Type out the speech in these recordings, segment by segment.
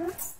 Okay.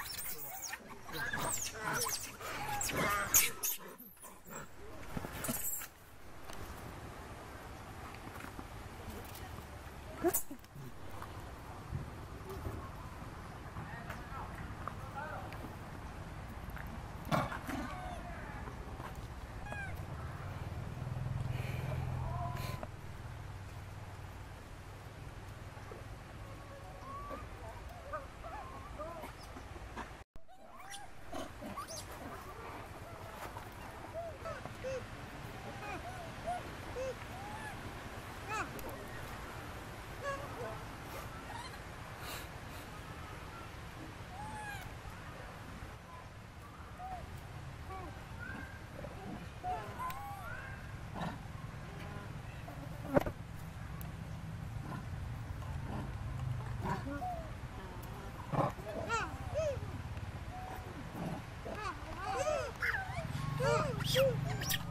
Woo!